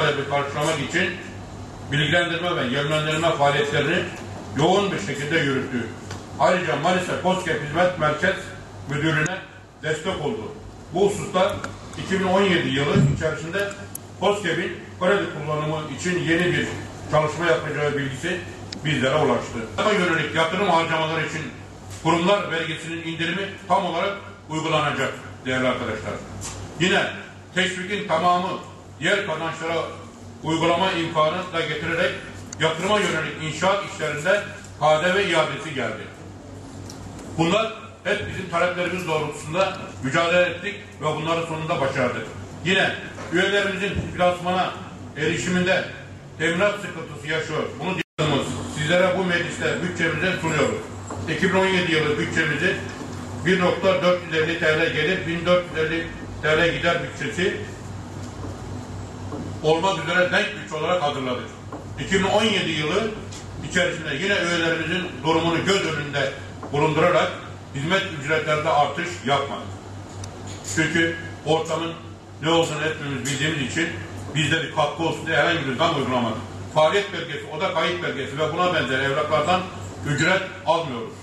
talebi karşılamak için bilgilendirme ve yönlendirme faaliyetlerini yoğun bir şekilde yürüttü. Ayrıca Manisa COSGAP Hizmet Merkez Müdürlüğü'ne destek oldu. Bu hususta 2017 yılı içerisinde COSGAP'in kredi kullanımı için yeni bir çalışma yapacağı bilgisi bizlere ulaştı. Buna yönelik yatırım harcamaları için kurumlar vergisinin indirimi tam olarak uygulanacak değerli arkadaşlar. Yine teşvikin tamamı yer kazançlara uygulama imkanı da getirerek yatırıma yönelik inşaat işlerinde KDV iadesi geldi. Bunlar hep bizim taleplerimiz doğrultusunda mücadele ettik ve bunların sonunda başardık. Yine üyelerimizin finansmana erişiminde teminat sıkıntısı yaşıyor. Bunu diyeceğimiz sizlere bu mecliste bütçemizi sunuyoruz. 2017 yılı bütçemizi 1.450 TL gelir, 1450 TL gider bütçesi olmak üzere denk bütçe olarak hazırladık. 2017 yılı içerisinde yine üyelerimizin durumunu göz önünde bulundurarak hizmet ücretlerinde artış yapmadık. Çünkü ortamın ne olduğunu hepimiz bildiğimiz için bizde bir katkı olsun diye herhangi bir zam uygulamadık. Faaliyet belgesi, oda kayıt belgesi ve buna benzer evraklardan ücret almıyoruz.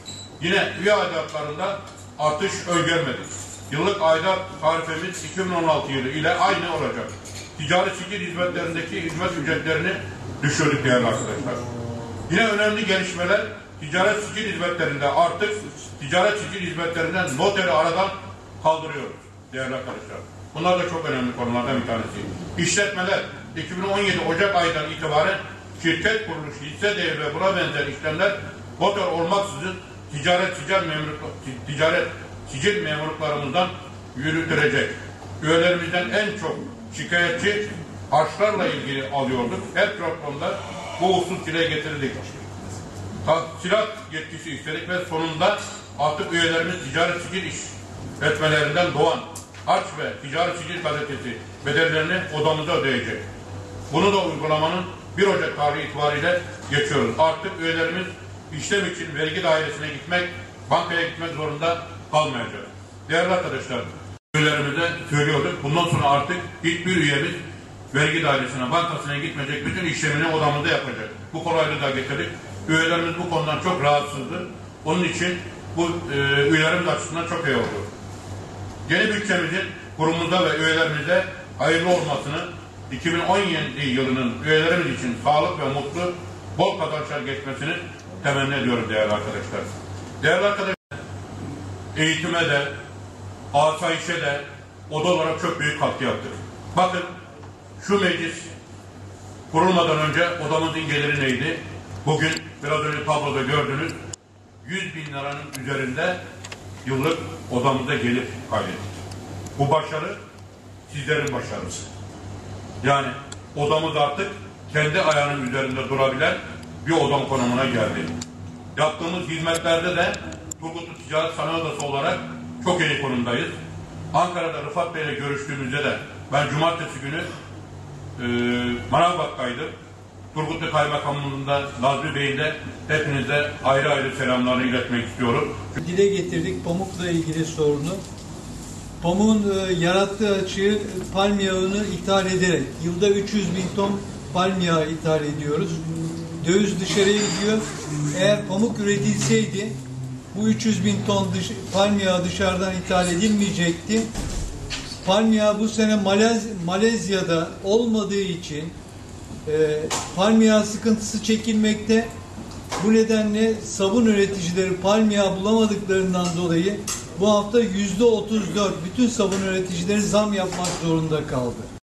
Yine üye aidatlarında artış öngörmedik. Yıllık aidat tarifemiz 2016 yılı ile aynı olacak. Ticari sicil hizmetlerindeki hizmet ücretlerini düşürdük değerli arkadaşlar. Yine önemli gelişmeler ticaret sicil hizmetlerinde artık ticaret sicil hizmetlerinden noteri aradan kaldırıyoruz değerli arkadaşlar. Bunlar da çok önemli konulardan bir tanesi. İşletmeler 2017 Ocak ayından itibaren şirket kuruluşu, hisse devri ve buna benzer işlemler noter olmaksızın ticaret sicil memurluk, ticaret sicil memurluklarımızdan yürütülecek. Üyelerimizden en çok şikayetçi harçlarla ilgili alıyorduk. Her platformda bu husus dile getirdik. Tahsilat yetkisi istedik ve sonunda artık üyelerimiz ticaret sicil iş etmelerinden doğan harç ve ticaret sicil gazetesi bedellerini odamıza ödeyecek. Bunu da uygulamanın 1 Ocak tarihi itibariyle geçiyoruz. Artık üyelerimiz işlem için vergi dairesine gitmek, bankaya gitmek zorunda kalmayacak. Değerli arkadaşlar, üyelerimize söylüyorduk. Bundan sonra artık hiçbir üyemiz vergi dairesine, bankasına gitmeyecek. Bütün işlemini odamızda yapacak. Bu kolaylığı da getirdik. Üyelerimiz bu konudan çok rahatsızdı. Onun için bu e, üyelerimiz açısından çok iyi oldu. Yeni bütçemizin kurumumuza ve üyelerimize hayırlı olmasını 2017 yılının üyelerimiz için sağlık ve mutlu, bol kazançlar geçmesini temenni ediyorum değerli arkadaşlar. Değerli arkadaşlar, eğitime de, asayişe de oda olarak çok büyük katkı yaptık. Bakın şu meclis kurulmadan önce odamızın geliri neydi? Bugün biraz önce tabloda gördünüz 100 bin liranın üzerinde yıllık odamıza gelir kaydettik. Bu başarı sizlerin başarısı. Yani odamız artık kendi ayağının üzerinde durabilen bir odam konumuna geldi. Yaptığımız hizmetlerde de Turgutlu Ticaret Sanayi Odası olarak çok iyi konumdayız. Ankara'da Rıfat Bey ile görüştüğümüzde de ben cumartesi günü e, Manavgat'taydım. Turgutlu Kaymakamlığı'nda Nazmi Bey'in de hepinize ayrı ayrı selamlarını iletmek istiyorum. Dile getirdik pamukla ilgili sorunu. Pamuğun e, yarattığı açığı palm yağını ithal ederek yılda 300 bin ton palm yağı ithal ediyoruz. Döviz dışarıya gidiyor. Eğer pamuk üretilseydi bu 300 bin ton dış, palm yağı dışarıdan ithal edilmeyecekti. Palm yağı bu sene Malez, Malezya'da olmadığı için e, palm yağı sıkıntısı çekilmekte. Bu nedenle sabun üreticileri palm yağı bulamadıklarından dolayı bu hafta yüzde 34 bütün sabun üreticileri zam yapmak zorunda kaldı.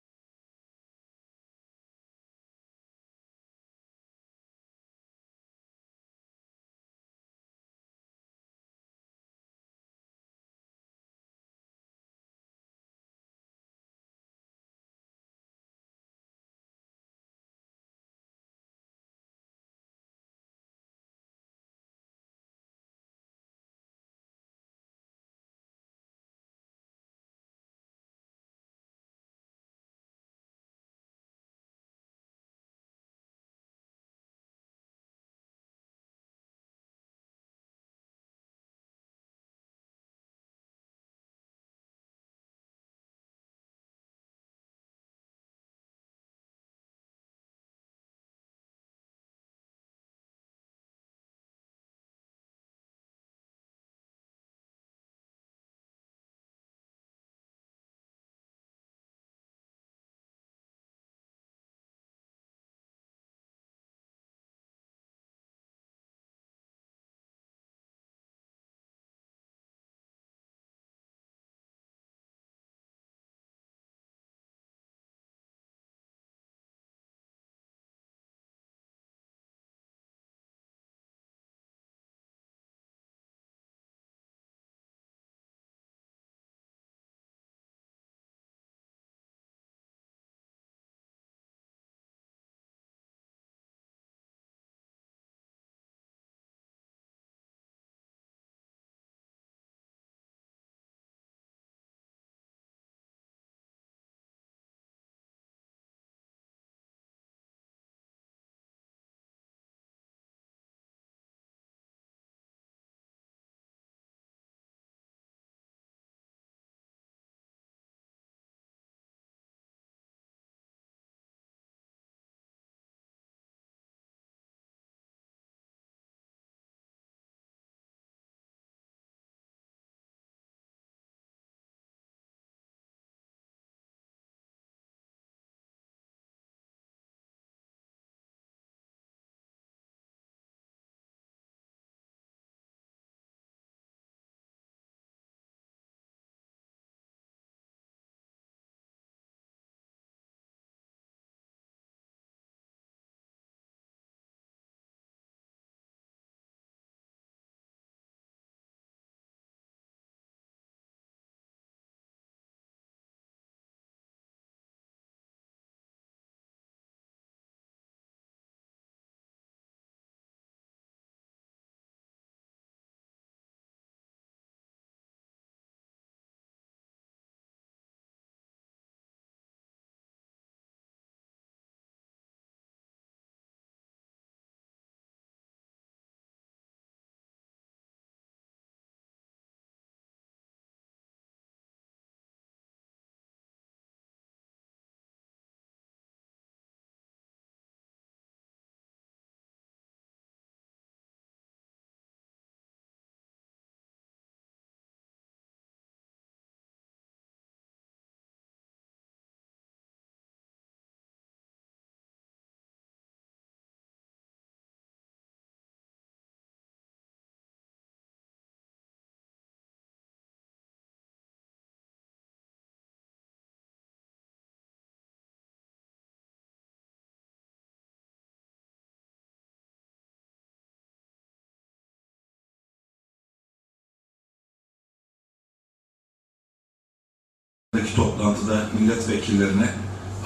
Toplantıda milletvekillerine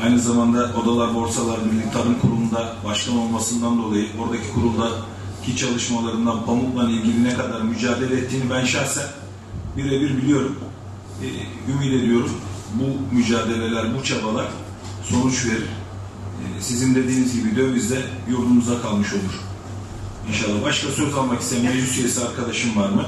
aynı zamanda Odalar Borsalar Birliği Tarım Kurulu'nda başkan olmasından dolayı oradaki kuruldaki çalışmalarından pamukla ilgili ne kadar mücadele ettiğini ben şahsen birebir biliyorum. Ee, ümit ediyorum bu mücadeleler, bu çabalar sonuç verir. Ee, sizin dediğiniz gibi döviz de yurdumuza kalmış olur. İnşallah. Başka söz almak isteyen meclis üyesi arkadaşım var mı?